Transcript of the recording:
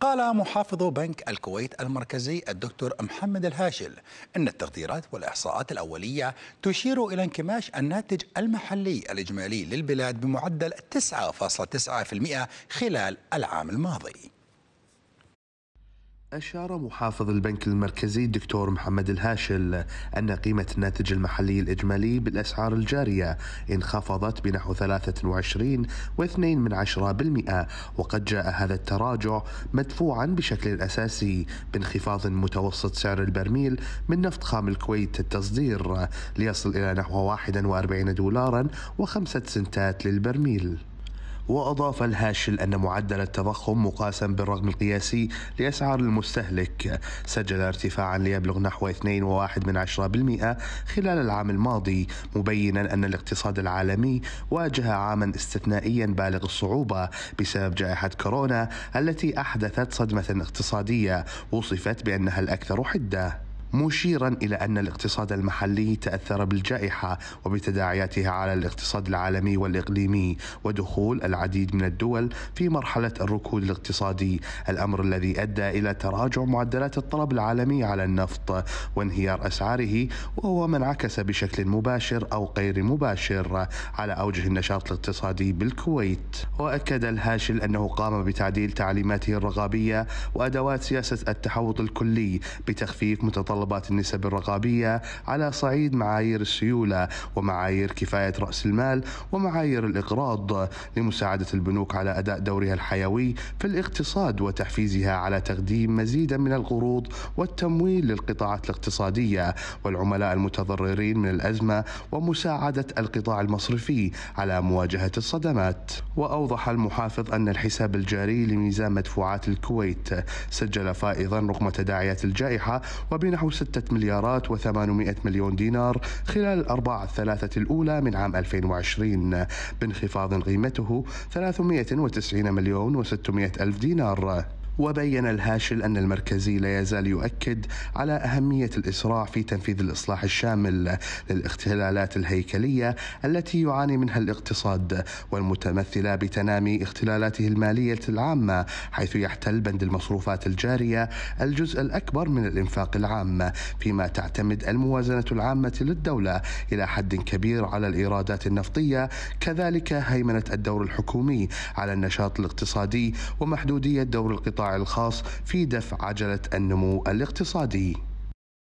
قال محافظ بنك الكويت المركزي الدكتور محمد الهاشل أن التقديرات والإحصاءات الأولية تشير إلى انكماش الناتج المحلي الإجمالي للبلاد بمعدل 9.9% خلال العام الماضي. أشار محافظ البنك المركزي الدكتور محمد الهاشل أن قيمة الناتج المحلي الإجمالي بالأسعار الجارية انخفضت بنحو 23 و2 من عشرة بالمئة وقد جاء هذا التراجع مدفوعا بشكل أساسي بانخفاض متوسط سعر البرميل من نفط خام الكويت التصدير ليصل إلى نحو 41 دولارا وخمسة سنتات للبرميل. وأضاف الهاشل أن معدل التضخم مقاسا بالرقم القياسي لأسعار المستهلك. سجل ارتفاعا ليبلغ نحو 2.1% خلال العام الماضي مبينا أن الاقتصاد العالمي واجه عاما استثنائيا بالغ الصعوبة بسبب جائحة كورونا التي أحدثت صدمة اقتصادية وصفت بأنها الأكثر حدة. مشيرا إلى أن الاقتصاد المحلي تأثر بالجائحة وبتداعياتها على الاقتصاد العالمي والإقليمي ودخول العديد من الدول في مرحلة الركود الاقتصادي، الأمر الذي أدى إلى تراجع معدلات الطلب العالمي على النفط وانهيار أسعاره وهو ما انعكس بشكل مباشر أو غير مباشر على أوجه النشاط الاقتصادي بالكويت، وأكد الهاشل أنه قام بتعديل تعليماته الرقابيه وأدوات سياسة التحوط الكلي بتخفيف متطلبات متطلبات النسب الرقابية على صعيد معايير السيولة ومعايير كفاية رأس المال ومعايير الإقراض لمساعدة البنوك على أداء دورها الحيوي في الاقتصاد وتحفيزها على تقديم مزيدا من القروض والتمويل للقطاعات الاقتصادية والعملاء المتضررين من الأزمة ومساعدة القطاع المصرفي على مواجهة الصدمات. وأوضح المحافظ أن الحساب الجاري لميزان مدفوعات الكويت سجل فائضا رغم تداعيات الجائحة وبنحو 6 مليارات و800 مليون دينار خلال الأرباع الثلاثة الأولى من عام 2020 بانخفاض قيمته 390 مليون و600 ألف دينار. وبين الهاشل أن المركزي لا يزال يؤكد على أهمية الإسراع في تنفيذ الإصلاح الشامل للاختلالات الهيكلية التي يعاني منها الاقتصاد والمتمثلة بتنامي اختلالاته المالية العامة حيث يحتل بند المصروفات الجارية الجزء الأكبر من الإنفاق العام فيما تعتمد الموازنة العامة للدولة إلى حد كبير على الإيرادات النفطية كذلك هيمنة الدور الحكومي على النشاط الاقتصادي ومحدودية دور القطاع الخاص في دفع عجلة النمو الاقتصادي.